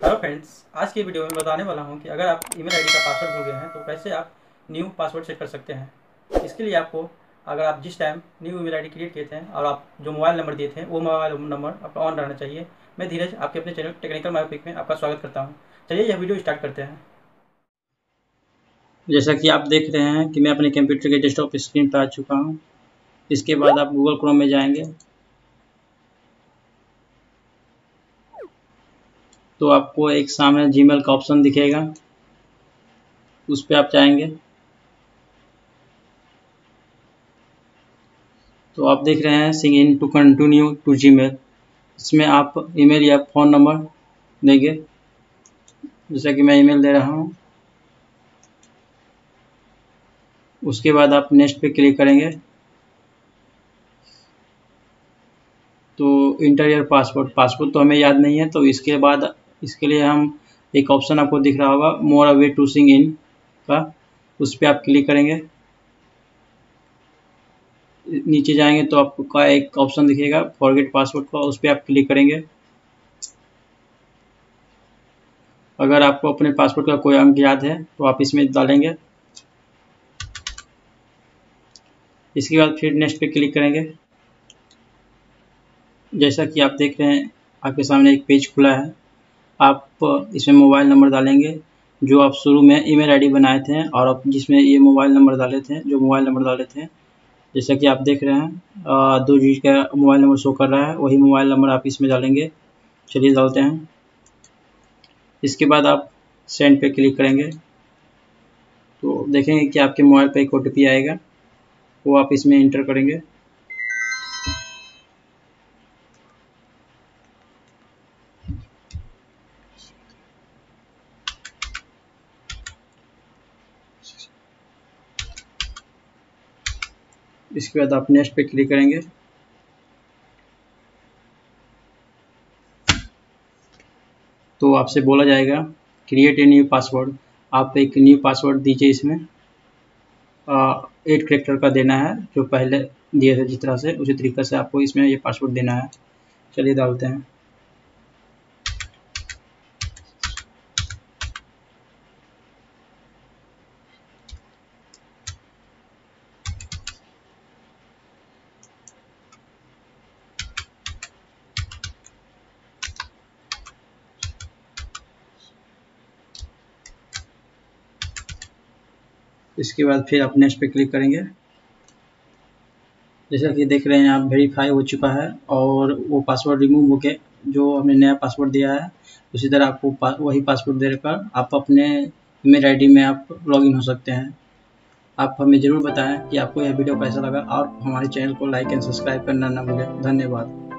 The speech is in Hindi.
हेलो फ्रेंड्स आज की वीडियो में बताने वाला हूँ कि अगर आप ईमेल आईडी का पासवर्ड भूल गए हैं तो कैसे आप न्यू पासवर्ड सेट कर सकते हैं? इसके लिए आपको, अगर आप जिस time new email ID create किए थे और आप जो मोबाइल नंबर दिए थे, वो मोबाइल नंबर आपका ऑन रहना चाहिए। मैं धीरज आपके अपने चैनल टेक्निकल मायोपिक में आपका स्वागत करता हूँ। चलिए यह वीडियो स्टार्ट करते हैं। जैसा कि आप देख रहे हैं कि मैं अपने कंप्यूटर के डेस्कटॉप स्क्रीन पर आ चुका हूँ। इसके बाद आप गूगल क्रोम में जाएँगे। तो आपको एक सामने जीमेल का ऑप्शन दिखेगा। उस पर आप जाएँगे। तो आप देख रहे हैं सिंग in to continue to Gmail इसमें आप ईमेल या फ़ोन नंबर देंगे। जैसा कि मैं ईमेल दे रहा हूँ। उसके बाद आप नेक्स्ट पे क्लिक करेंगे। तो इंटर पासवर्ड पासवर्ड तो हमें याद नहीं है तो इसके बाद इसके लिए हम एक ऑप्शन आपको दिख रहा होगा मोर अवे टू सिंग इन का। उस पर आप क्लिक करेंगे। नीचे जाएँगे तो आपका एक ऑप्शन दिखेगा फॉरगेट पासवर्ड का। उस पर आप क्लिक करेंगे। अगर आपको अपने पासवर्ड का कोई अंक याद है तो आप इसमें डालेंगे। इसके बाद फिर नेक्स्ट पे क्लिक करेंगे। जैसा कि आप देख रहे हैं, आपके सामने एक पेज खुला है। आप इसमें मोबाइल नंबर डालेंगे, जो आप शुरू में ईमेल आईडी बनाए थे और आप जिसमें ये मोबाइल नंबर डाले थे, जो मोबाइल नंबर डाले थे, जैसा कि आप देख रहे हैं दो जी का मोबाइल नंबर शो कर रहा है, वही मोबाइल नंबर आप इसमें डालेंगे। चलिए डालते हैं। इसके बाद आप सेंड पे क्लिक करेंगे। तो देखेंगे कि आपके मोबाइल पर एक ओटीपी आएगा, वो आप इसमें इंटर करेंगे। इसके बाद आप नेक्स्ट पे क्लिक करेंगे। तो आपसे बोला जाएगा क्रिएट ए न्यू पासवर्ड आप एक न्यू पासवर्ड दीजिए इसमें। एट करेक्टर का देना है, जो पहले दिए थे जिस तरह से, उसी तरीके से आपको इसमें ये पासवर्ड देना है। चलिए डालते हैं। इसके बाद फिर आप नेक्स्ट पे क्लिक करेंगे। जैसा कि देख रहे हैं आप वेरीफाई हो चुका है और वो पासवर्ड रिमूव हो के जो हमने नया पासवर्ड दिया है उसी तरह आपको पा, वही पासवर्ड देकर आप अपने ईमेल आईडी में आप लॉगिन हो सकते हैं। आप हमें ज़रूर बताएँ कि आपको यह वीडियो कैसा लगा। और हमारे चैनल को लाइक एंड सब्सक्राइब करना ना भूलें। धन्यवाद।